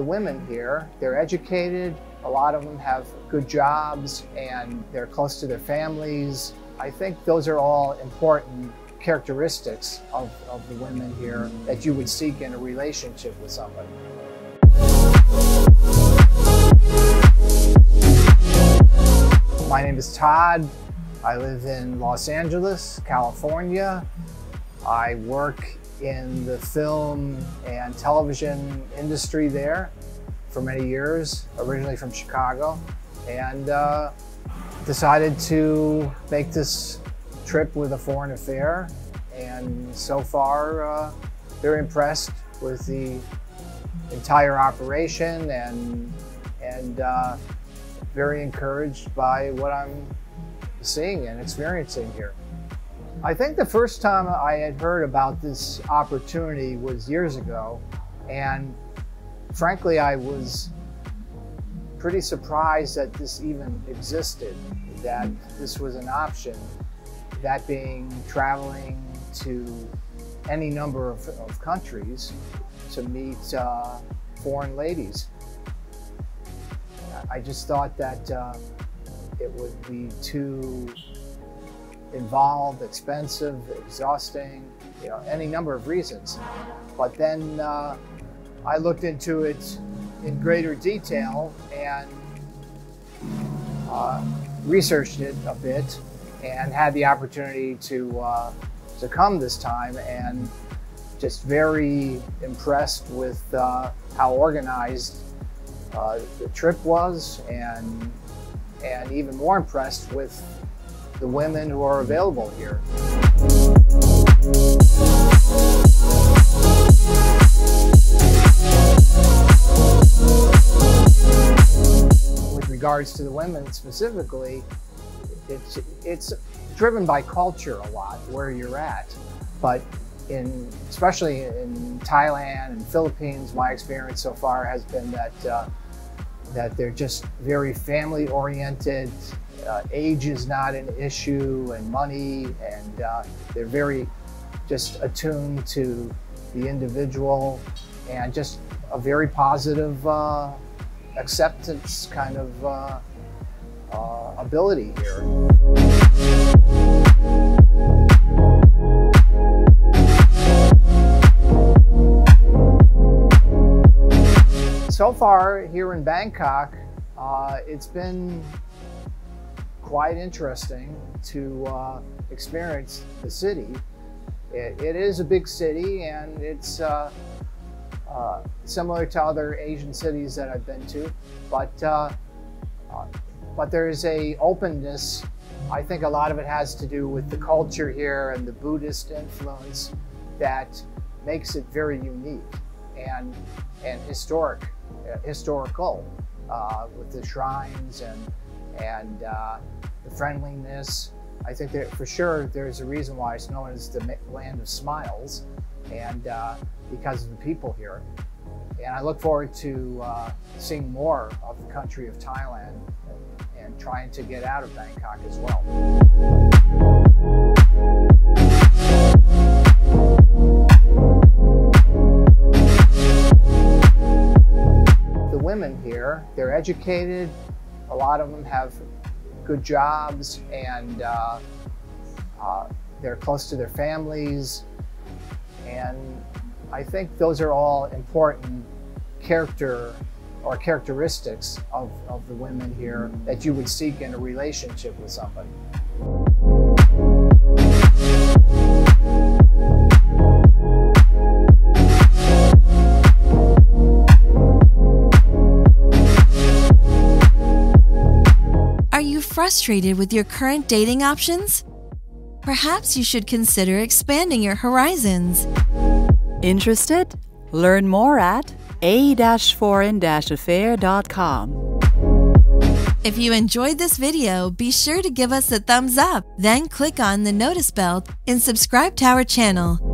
The women here, they're educated, a lot of them have good jobs, and they're close to their families. I think those are all important characteristics of, of the women here that you would seek in a relationship with somebody. My name is Todd. I live in Los Angeles, California. I work in the film and television industry there for many years, originally from Chicago, and uh, decided to make this trip with a foreign affair. And so far, uh, very impressed with the entire operation and, and uh, very encouraged by what I'm seeing and experiencing here. I think the first time I had heard about this opportunity was years ago, and frankly, I was pretty surprised that this even existed, that this was an option, that being traveling to any number of, of countries to meet uh, foreign ladies. I just thought that uh, it would be too involved, expensive, exhausting, you know, any number of reasons. But then uh, I looked into it in greater detail and uh, researched it a bit and had the opportunity to, uh, to come this time and just very impressed with uh, how organized uh, the trip was and and even more impressed with the women who are available here. With regards to the women specifically, it's, it's driven by culture a lot, where you're at. But in, especially in Thailand and Philippines, my experience so far has been that uh, that they're just very family oriented. Uh, age is not an issue, and money, and uh, they're very just attuned to the individual and just a very positive uh, acceptance kind of uh, uh, ability here. So far here in Bangkok, uh, it's been quite interesting to uh, experience the city. It, it is a big city and it's uh, uh similar to other Asian cities that I've been to, but uh, uh, but there is a openness. I think a lot of it has to do with the culture here and the Buddhist influence that makes it very unique and and historic historical uh, with the shrines and and uh, the friendliness. I think that for sure there's a reason why it's known as the land of smiles, and uh, because of the people here. And I look forward to uh, seeing more of the country of Thailand and, and trying to get out of Bangkok as well. They're educated. A lot of them have good jobs and uh, uh, they're close to their families. And I think those are all important character or characteristics of, of the women here that you would seek in a relationship with somebody. Frustrated with your current dating options? Perhaps you should consider expanding your horizons. Interested? Learn more at a-foreign-affair.com. If you enjoyed this video, be sure to give us a thumbs up, then click on the notice bell and subscribe to our channel.